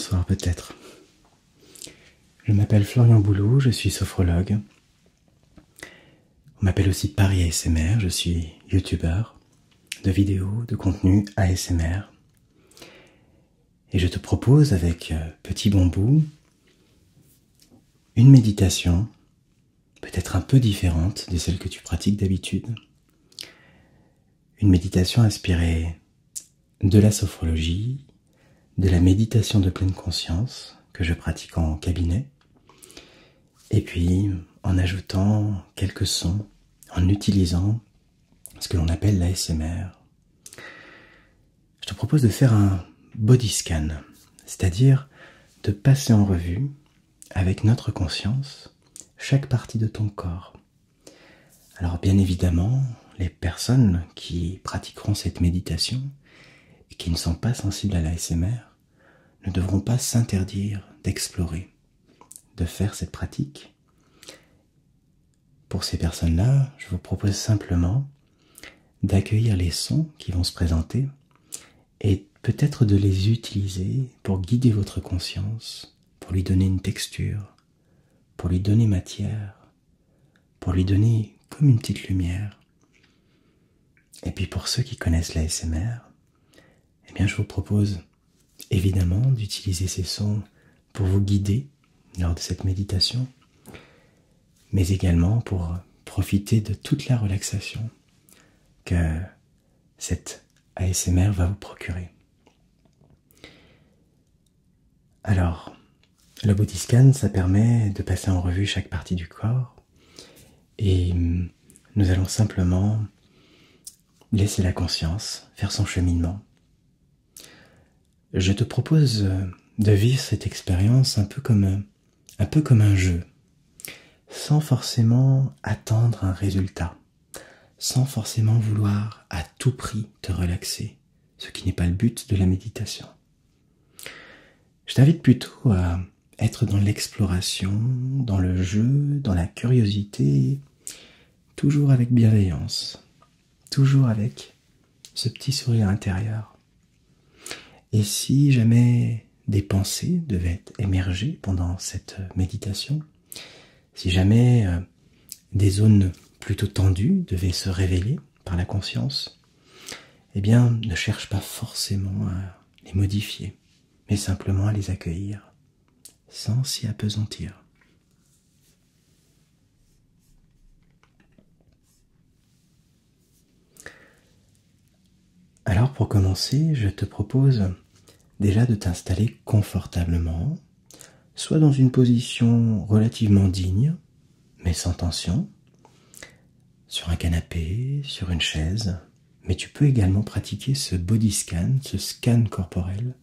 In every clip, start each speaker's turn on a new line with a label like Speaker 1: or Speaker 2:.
Speaker 1: Bonsoir peut-être. Je m'appelle Florian Boulou, je suis sophrologue. On m'appelle aussi Paris ASMR, je suis youtubeur de vidéos, de contenu ASMR. Et je te propose avec euh, Petit Bambou une méditation peut-être un peu différente de celle que tu pratiques d'habitude. Une méditation inspirée de la sophrologie, de la méditation de pleine conscience que je pratique en cabinet, et puis en ajoutant quelques sons, en utilisant ce que l'on appelle l'ASMR. Je te propose de faire un body scan, c'est-à-dire de passer en revue avec notre conscience chaque partie de ton corps. Alors bien évidemment, les personnes qui pratiqueront cette méditation et qui ne sont pas sensibles à l'ASMR ne devront pas s'interdire d'explorer, de faire cette pratique. Pour ces personnes-là, je vous propose simplement d'accueillir les sons qui vont se présenter et peut-être de les utiliser pour guider votre conscience, pour lui donner une texture, pour lui donner matière, pour lui donner comme une petite lumière. Et puis pour ceux qui connaissent l'ASMR, eh bien je vous propose évidemment d'utiliser ces sons pour vous guider lors de cette méditation, mais également pour profiter de toute la relaxation que cette ASMR va vous procurer. Alors, le body ça permet de passer en revue chaque partie du corps et nous allons simplement laisser la conscience faire son cheminement je te propose euh, de vivre cette expérience un peu comme un, peu comme un jeu, sans forcément attendre un résultat, sans forcément vouloir à tout prix te relaxer, ce qui n'est pas le but de la méditation. Je t'invite plutôt à être dans l'exploration, dans le jeu, dans la curiosité, toujours avec bienveillance, toujours avec ce petit sourire intérieur. Et si jamais des pensées devaient émerger pendant cette méditation, si jamais euh, des zones plutôt tendues devaient se révéler par la conscience, eh bien, ne cherche pas forcément à les modifier, mais simplement à les accueillir, sans s'y apesantir. Alors pour commencer, je te propose déjà de t'installer confortablement, soit dans une position relativement digne, mais sans tension, sur un canapé, sur une chaise, mais tu peux également pratiquer ce body scan, ce scan corporel,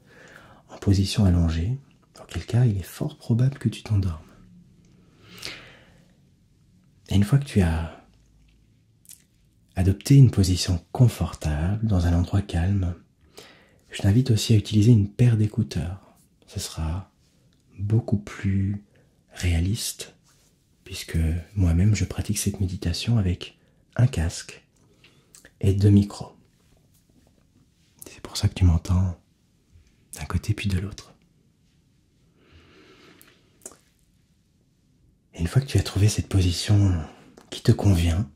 Speaker 1: en position allongée, auquel cas il est fort probable que tu t'endormes. Et une fois que tu as adopté une position confortable dans un endroit calme, je t'invite aussi à utiliser une paire d'écouteurs. Ce sera beaucoup plus réaliste puisque moi-même je pratique cette méditation avec un casque et deux micros. C'est pour ça que tu m'entends d'un côté puis de l'autre. Une fois que tu as trouvé cette position qui te convient,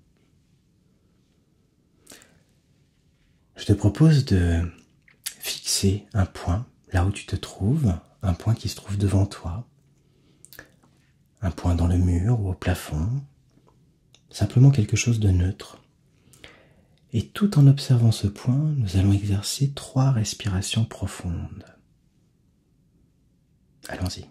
Speaker 1: je te propose de fixer un point là où tu te trouves, un point qui se trouve devant toi, un point dans le mur ou au plafond, simplement quelque chose de neutre. Et tout en observant ce point, nous allons exercer trois respirations profondes. Allons-y.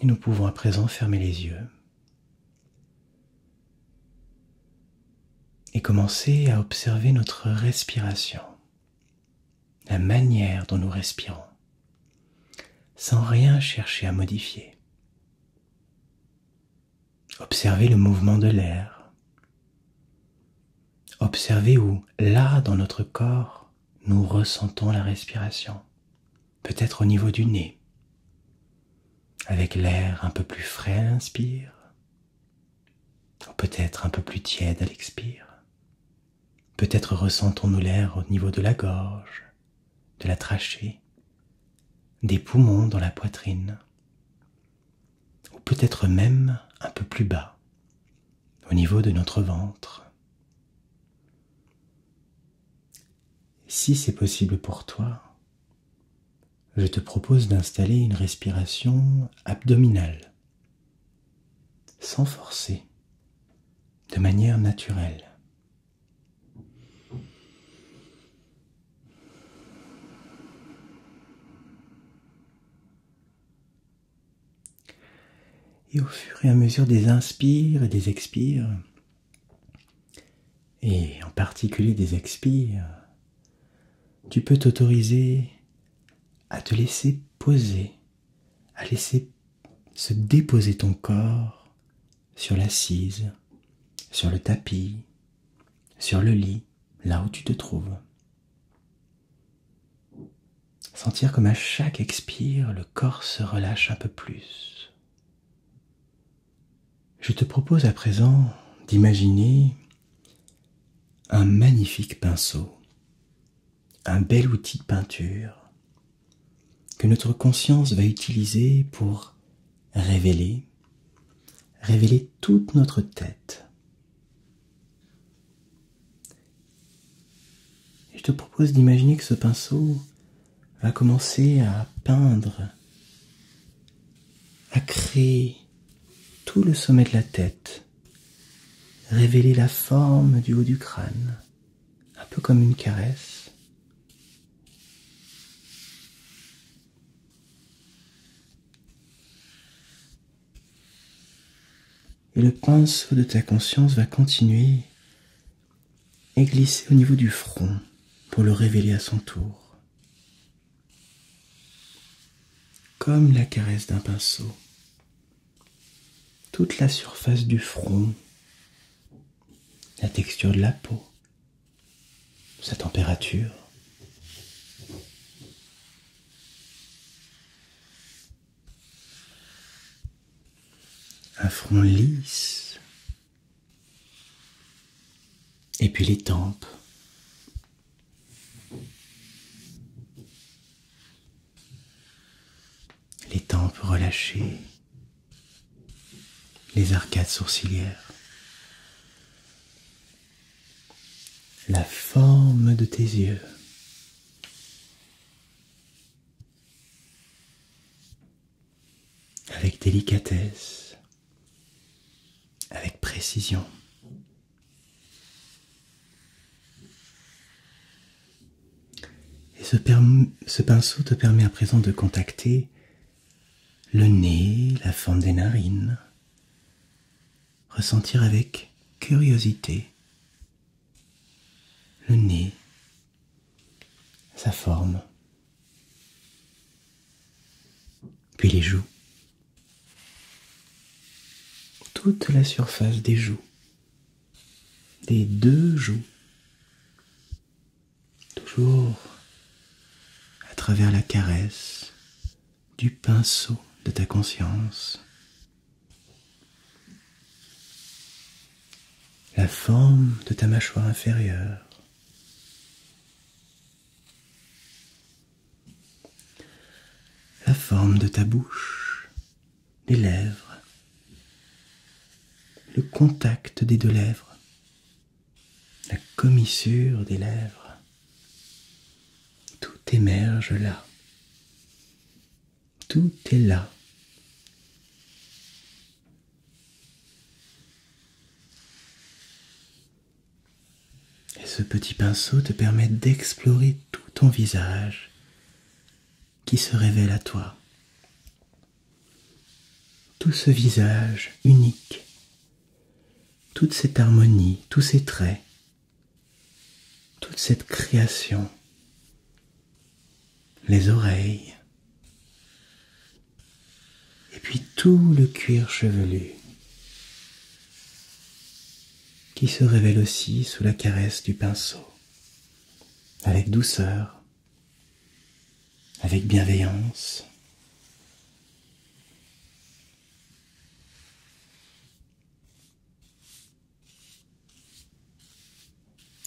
Speaker 1: Et nous pouvons à présent fermer les yeux et commencer à observer notre respiration, la manière dont nous respirons, sans rien chercher à modifier. Observez le mouvement de l'air. Observez où, là, dans notre corps, nous ressentons la respiration. Peut-être au niveau du nez, avec l'air un peu plus frais à l'inspire, ou peut-être un peu plus tiède à l'expire. Peut-être ressentons-nous l'air au niveau de la gorge, de la trachée, des poumons dans la poitrine, ou peut-être même un peu plus bas, au niveau de notre ventre. Si c'est possible pour toi, je te propose d'installer une respiration abdominale, sans forcer, de manière naturelle. Et au fur et à mesure des inspires et des expires, et en particulier des expires, tu peux t'autoriser à te laisser poser, à laisser se déposer ton corps sur l'assise, sur le tapis, sur le lit, là où tu te trouves. Sentir comme à chaque expire, le corps se relâche un peu plus. Je te propose à présent d'imaginer un magnifique pinceau, un bel outil de peinture que notre conscience va utiliser pour révéler, révéler toute notre tête. je te propose d'imaginer que ce pinceau va commencer à peindre, à créer tout le sommet de la tête, révéler la forme du haut du crâne, un peu comme une caresse. Et le pinceau de ta conscience va continuer et glisser au niveau du front pour le révéler à son tour. Comme la caresse d'un pinceau, toute la surface du front, la texture de la peau, sa température, un front lisse, et puis les tempes. Les tempes relâchées, les arcades sourcilières, la forme de tes yeux. avec délicatesse Et ce, pinceau te permet à présent de contacter le nez, la forme des narines, ressentir avec curiosité le nez, sa forme, puis les joues toute la surface des joues, des deux joues, toujours à travers la caresse du pinceau de ta conscience. La forme de ta mâchoire inférieure. La forme de ta bouche, des lèvres le contact des deux lèvres, la commissure des lèvres. Tout émerge là. Tout est là. Et ce petit pinceau te permet d'explorer tout ton visage qui se révèle à toi. tout ce visage unique, toute cette harmonie, tous ces traits, toute cette création, les oreilles, et puis tout le cuir chevelu qui se révèle aussi sous la caresse du pinceau, avec douceur, avec bienveillance.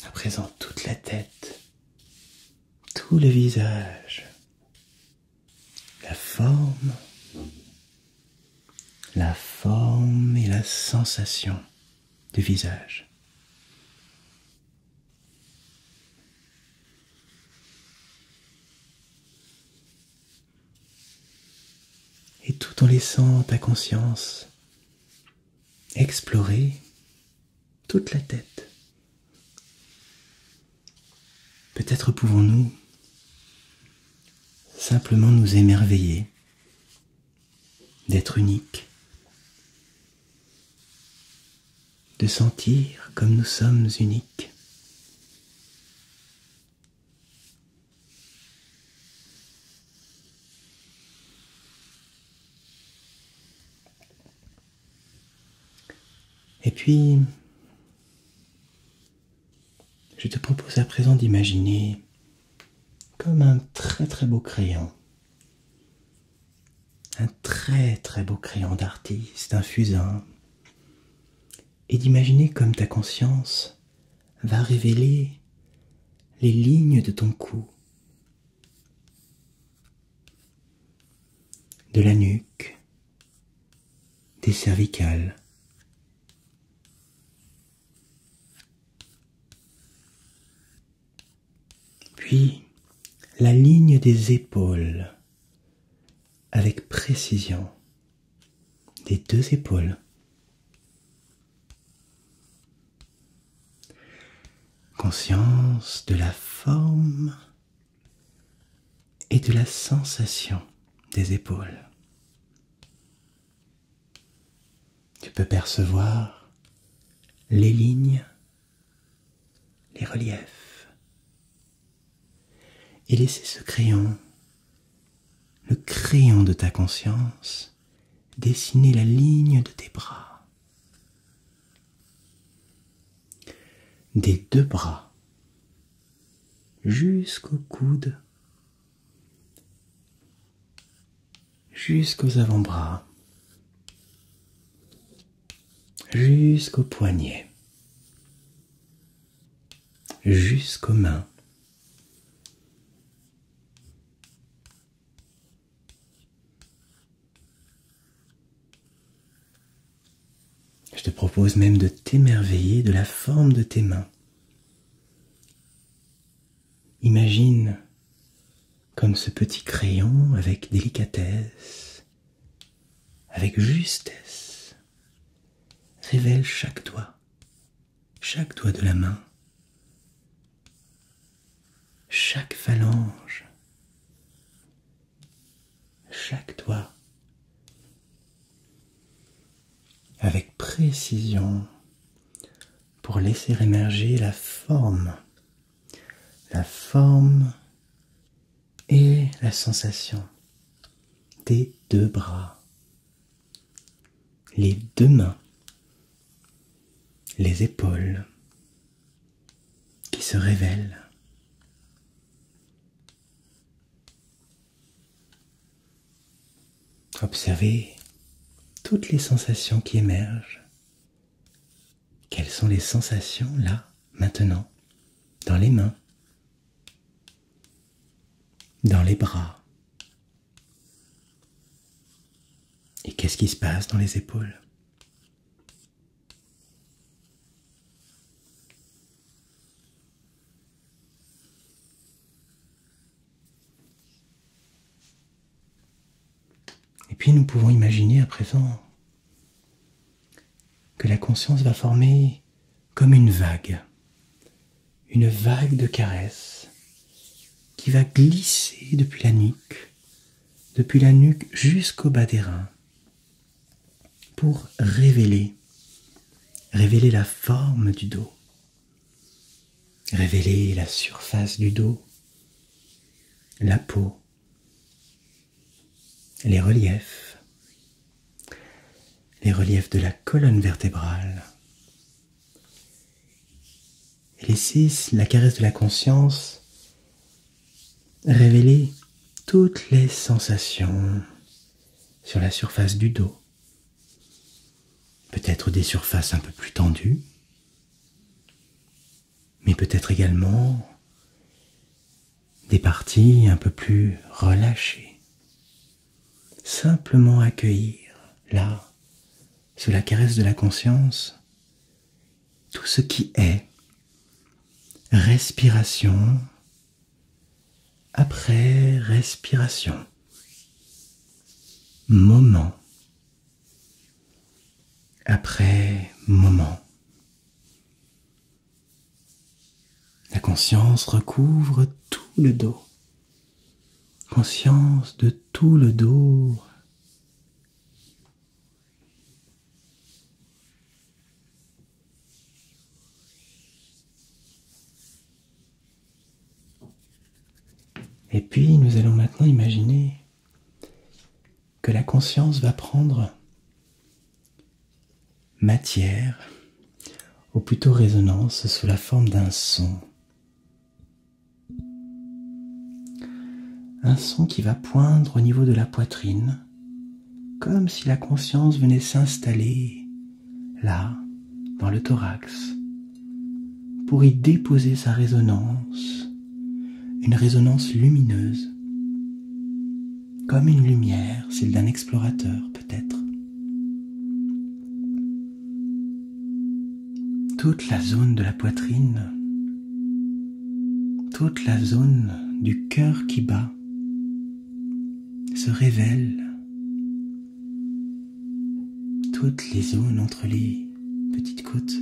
Speaker 1: À présent, toute la tête, tout le visage, la forme, la forme et la sensation du visage. Et tout en laissant ta conscience explorer toute la tête. Peut-être pouvons-nous simplement nous émerveiller d'être unique, de sentir comme nous sommes uniques. Et puis, je te propose à présent d'imaginer comme un très très beau crayon, un très très beau crayon d'artiste, un fusain, et d'imaginer comme ta conscience va révéler les lignes de ton cou, de la nuque, des cervicales, puis la ligne des épaules avec précision des deux épaules. Conscience de la forme et de la sensation des épaules. Tu peux percevoir les lignes, les reliefs et laisser ce crayon, le crayon de ta conscience, dessiner la ligne de tes bras, des deux bras jusqu'au coude, jusqu'aux avant-bras, jusqu'aux poignets, jusqu'aux mains. Propose même de t'émerveiller de la forme de tes mains. Imagine comme ce petit crayon avec délicatesse, avec justesse, révèle chaque doigt, chaque doigt de la main, chaque phalange, chaque doigt avec précision pour laisser émerger la forme, la forme et la sensation des deux bras, les deux mains, les épaules qui se révèlent. Observez toutes les sensations qui émergent. Quelles sont les sensations là, maintenant, dans les mains, dans les bras? Et qu'est-ce qui se passe dans les épaules? Puis nous pouvons imaginer à présent que la conscience va former comme une vague, une vague de caresses qui va glisser depuis la nuque, depuis la nuque jusqu'au bas des reins. pour révéler, révéler la forme du dos, révéler la surface du dos, la peau, les reliefs, les reliefs de la colonne vertébrale. Et laisser la caresse de la conscience révéler toutes les sensations sur la surface du dos. Peut-être des surfaces un peu plus tendues, mais peut-être également des parties un peu plus relâchées. Simplement accueillir, là, sous la caresse de la conscience, tout ce qui est respiration après respiration, moment après moment. La conscience recouvre tout le dos. Conscience de tout le dos. Et puis nous allons maintenant imaginer que la conscience va prendre matière, ou plutôt résonance, sous la forme d'un son. Un son qui va poindre au niveau de la poitrine, comme si la conscience venait s'installer là, dans le thorax, pour y déposer sa résonance, une résonance lumineuse, comme une lumière, celle d'un explorateur peut-être. toute la zone de la poitrine, toute la zone du cœur qui bat se révèle, toutes les zones entre les petites côtes,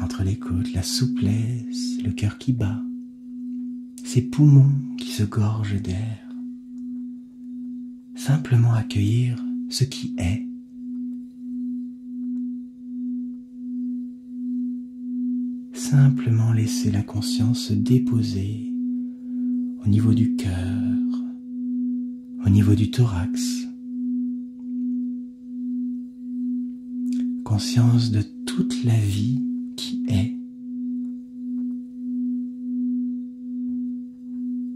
Speaker 1: entre les côtes, la souplesse, le cœur qui bat, ces poumons qui se gorgent d'air, simplement accueillir ce qui est. Simplement laisser la conscience se déposer au niveau du cœur, au niveau du thorax. Conscience de toute la vie qui est.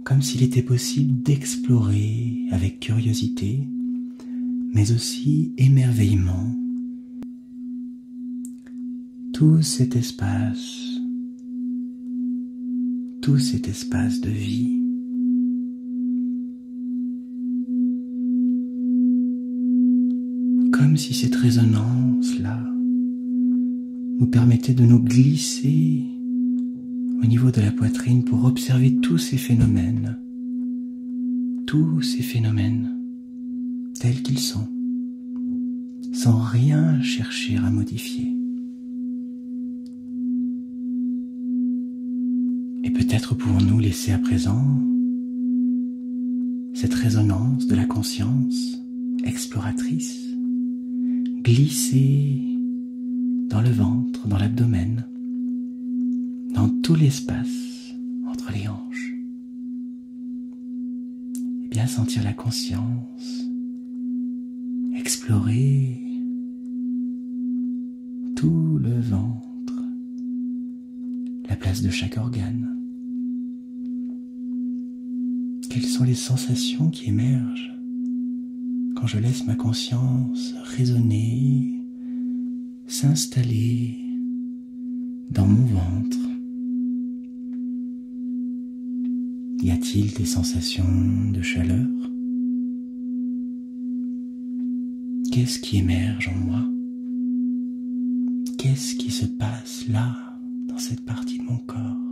Speaker 1: Comme s'il était possible d'explorer avec curiosité, mais aussi émerveillement, tout cet espace tout cet espace de vie. Comme si cette résonance-là nous permettait de nous glisser au niveau de la poitrine pour observer tous ces phénomènes, tous ces phénomènes tels qu'ils sont, sans rien chercher à modifier. Peut-être pouvons-nous laisser à présent cette résonance de la conscience exploratrice glisser dans le ventre, dans l'abdomen, dans tout l'espace entre les hanches. Et bien sentir la conscience explorer tout le ventre, la place de chaque organe. Quelles sont les sensations qui émergent quand je laisse ma conscience résonner, s'installer dans mon ventre Y a-t-il des sensations de chaleur? Qu'est-ce qui émerge en moi? Qu'est-ce qui se passe là, dans cette partie de mon corps?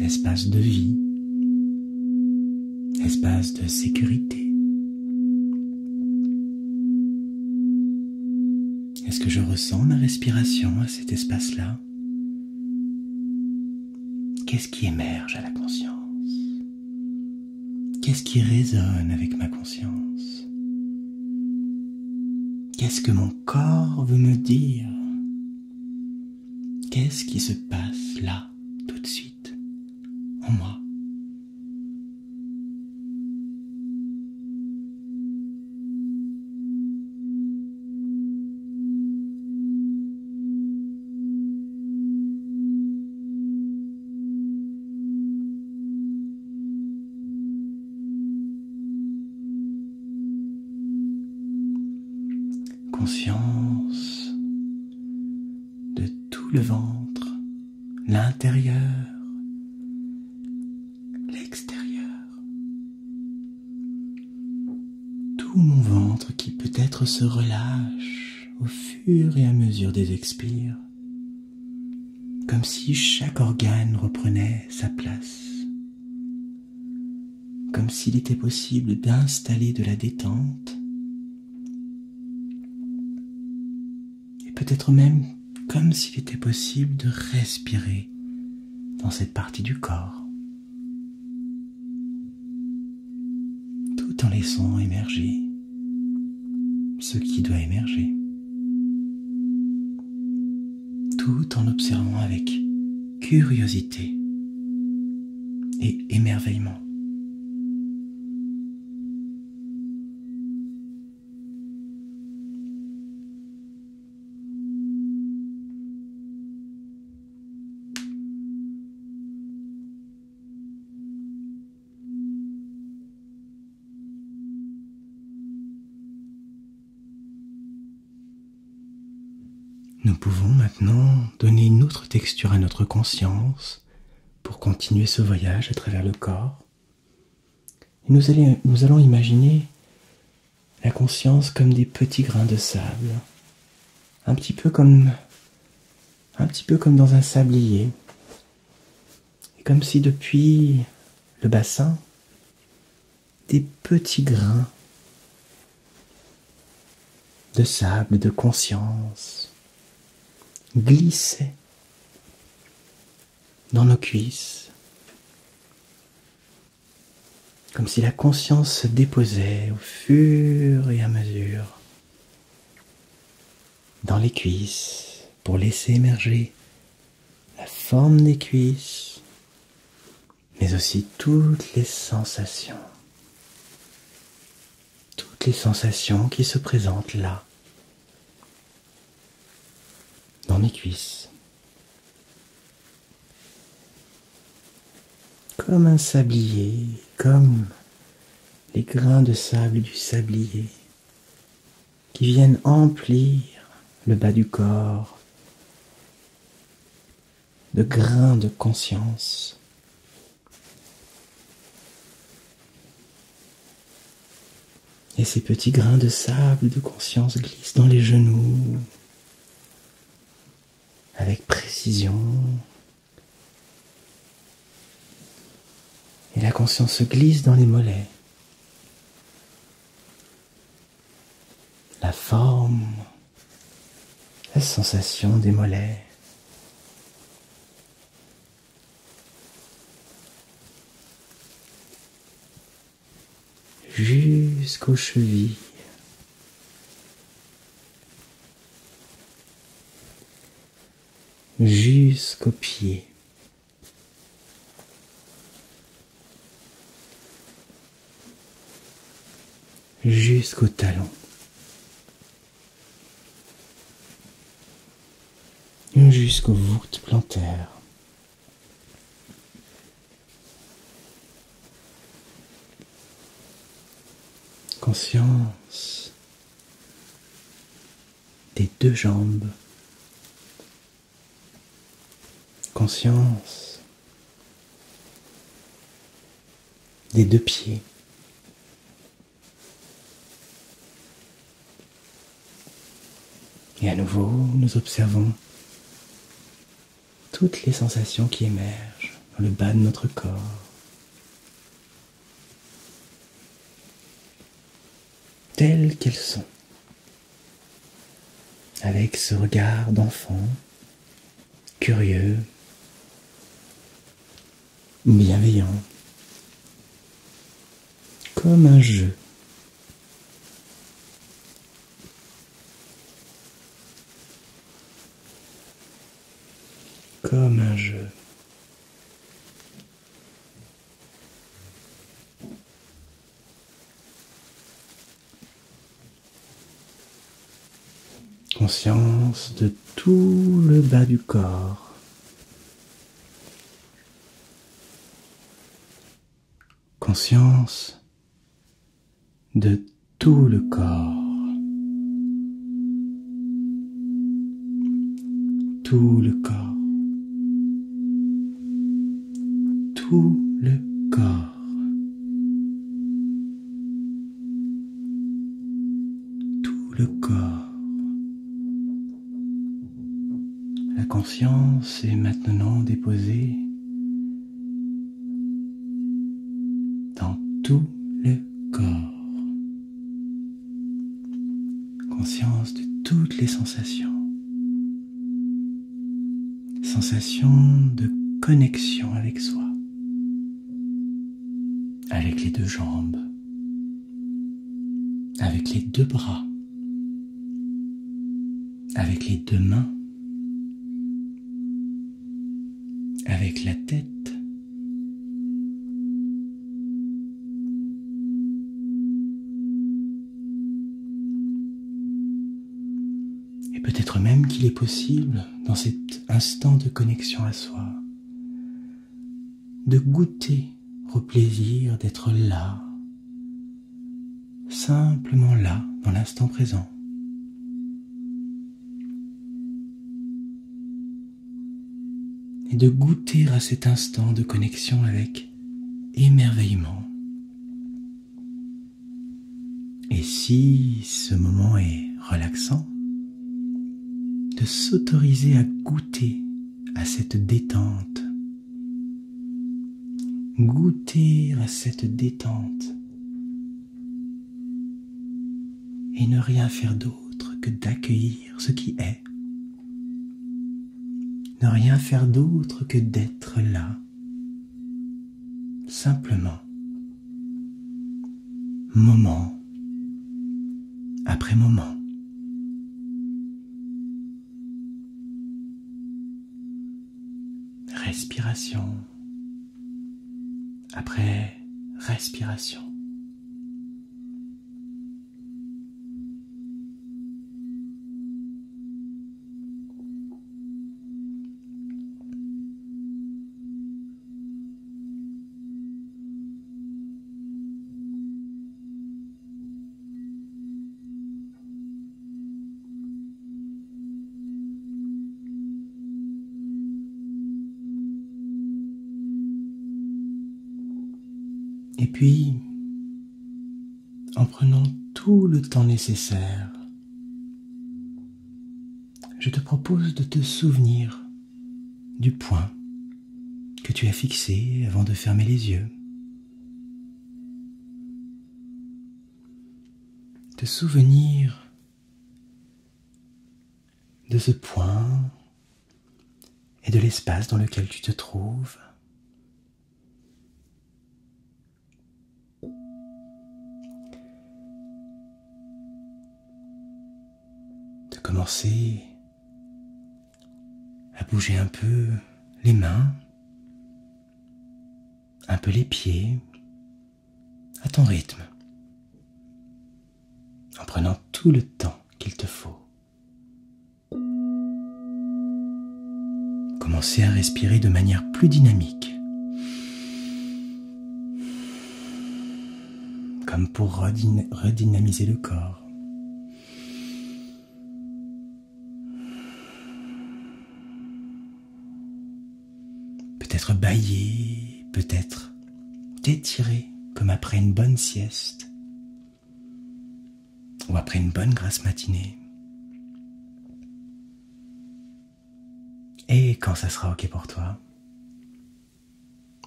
Speaker 1: Espace de vie, espace de sécurité. Est-ce que je ressens ma respiration à cet espace-là? Qu'est-ce qui émerge à la conscience? Qu'est-ce qui résonne avec ma conscience? Qu'est-ce que mon corps veut me dire? Qu'est-ce qui se passe là, tout de suite, en moi. Conscience de tout le ventre, l'intérieur, l'extérieur. Tout mon ventre se relâche au fur et à mesure des expires, comme si chaque organe reprenait sa place, comme s'il était possible d'installer de la détente peut-être même comme s'il était possible de respirer dans cette partie du corps, tout en laissant émerger ce qui doit émerger, tout en observant avec curiosité et émerveillement. Nous pouvons maintenant donner une autre texture à notre conscience pour continuer ce voyage à travers le corps. Et nous, allons, imaginer la conscience comme des petits grains de sable, un petit peu comme dans un sablier. Et comme si depuis le bassin, des petits grains de sable, de conscience, glissait dans nos cuisses, comme si la conscience se déposait au fur et à mesure dans les cuisses pour laisser émerger la forme des cuisses, mais aussi toutes les sensations, toutes les sensations qui se présentent là dans mes cuisses. Comme un sablier, comme les grains de sable du sablier qui viennent emplir le bas du corps de grains de conscience. Et ces petits grains de sable de conscience glissent dans les genoux, avec précision. Et la conscience se glisse dans les mollets. La forme, la sensation des mollets. jusqu'aux chevilles. Jusqu'aux pieds. jusqu'au talon. jusqu'aux voûtes plantaires. Conscience des deux jambes conscience des deux pieds. Et à nouveau, nous observons toutes les sensations qui émergent dans le bas de notre corps. Telles qu'elles sont, avec ce regard d'enfant, curieux, bienveillant, comme un jeu. Comme un jeu. Conscience de tout le bas du corps. Conscience de tout le corps. Tout le corps. Tout le corps. Tout le corps. La conscience est maintenant déposée dans tout le corps. Conscience de toutes les sensations. Sensations de connexion avec soi. Avec les deux jambes. Avec les deux bras. Avec les deux mains. avec la tête. Et peut-être même qu'il est possible, dans cet instant de connexion à soi, de goûter au plaisir d'être là, simplement là, dans l'instant présent. et de goûter à cet instant de connexion avec émerveillement. Et si ce moment est relaxant, de s'autoriser à goûter à cette détente. Goûter à cette détente. Et ne rien faire d'autre que d'accueillir ce qui est ne rien faire d'autre que d'être là, simplement, moment après moment. Respiration après respiration. Et puis, en prenant tout le temps nécessaire, je te propose de te souvenir du point que tu as fixé avant de fermer les yeux. Te souvenir de ce point et de l'espace dans lequel tu te trouves. Commencer à bouger un peu les mains, un peu les pieds, à ton rythme, en prenant tout le temps qu'il te faut. Commencer à respirer de manière plus dynamique, comme pour redynamiser le corps. Peut-être bailler, peut-être t'étirer comme après une bonne sieste ou après une bonne grasse matinée. Et quand ça sera OK pour toi,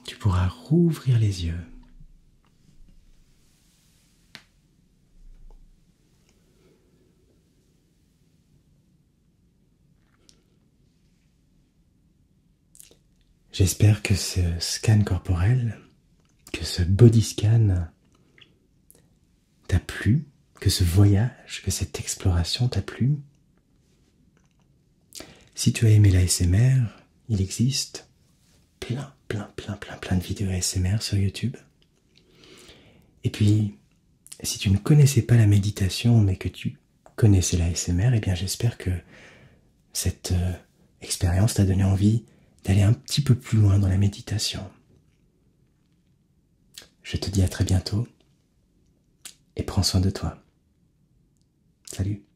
Speaker 1: tu pourras rouvrir les yeux. J'espère que ce scan corporel, que ce body scan t'a plu, que ce voyage, que cette exploration t'a plu. Si tu as aimé l'ASMR, il existe plein, plein, plein, plein, plein de vidéos ASMR sur YouTube. Et puis, si tu ne connaissais pas la méditation, mais que tu connaissais l'ASMR, eh bien j'espère que cette euh, expérience t'a donné envie d'aller un petit peu plus loin dans la méditation. Je te dis à très bientôt et prends soin de toi. Salut